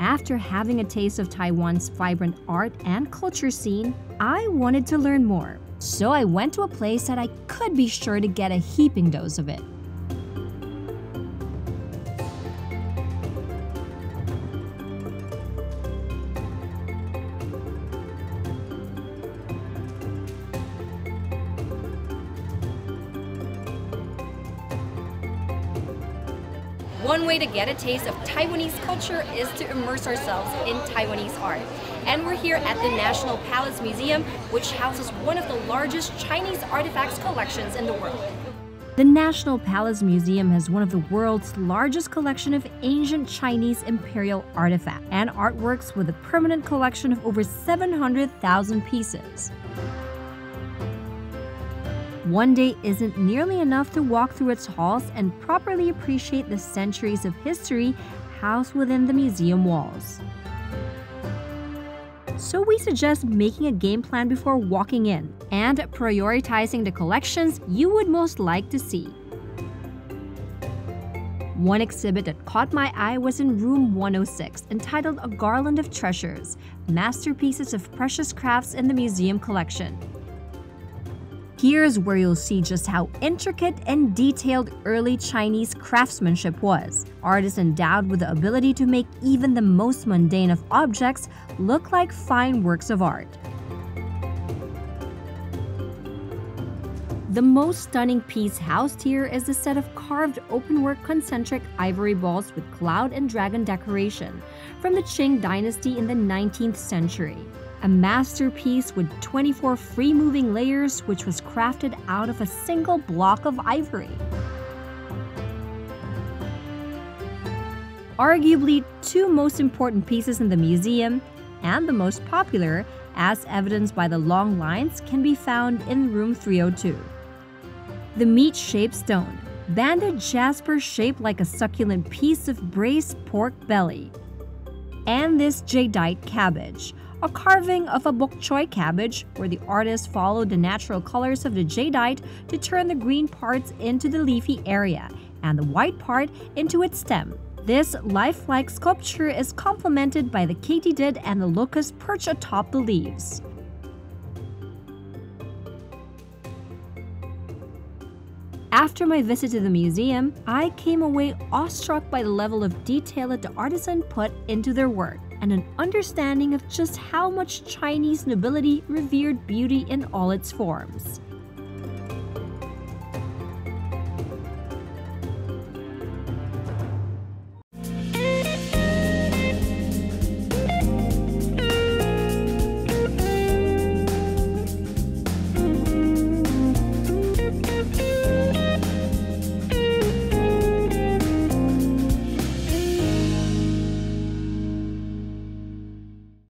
After having a taste of Taiwan's vibrant art and culture scene, I wanted to learn more. So I went to a place that I could be sure to get a heaping dose of it. One way to get a taste of Taiwanese culture is to immerse ourselves in Taiwanese art. And we're here at the National Palace Museum, which houses one of the largest Chinese artifacts collections in the world. The National Palace Museum has one of the world's largest collection of ancient Chinese imperial artifacts and artworks with a permanent collection of over 700,000 pieces. One day isn't nearly enough to walk through its halls and properly appreciate the centuries of history housed within the museum walls. So we suggest making a game plan before walking in and prioritizing the collections you would most like to see. One exhibit that caught my eye was in room 106, entitled A Garland of Treasures Masterpieces of Precious Crafts in the Museum Collection. Here's where you'll see just how intricate and detailed early Chinese craftsmanship was. Artists endowed with the ability to make even the most mundane of objects look like fine works of art. The most stunning piece housed here is a set of carved openwork concentric ivory balls with cloud and dragon decoration from the Qing dynasty in the 19th century a masterpiece with 24 free moving layers, which was crafted out of a single block of ivory. Arguably, two most important pieces in the museum, and the most popular, as evidenced by the long lines, can be found in room 302. The meat shaped stone, banded jasper shaped like a succulent piece of braised pork belly. And this jadeite cabbage, a carving of a bok choy cabbage where the artist followed the natural colors of the jadeite to turn the green parts into the leafy area and the white part into its stem. This lifelike sculpture is complemented by the katydid and the locust perched atop the leaves. After my visit to the museum, I came away awestruck by the level of detail that the artisan put into their work and an understanding of just how much Chinese nobility revered beauty in all its forms.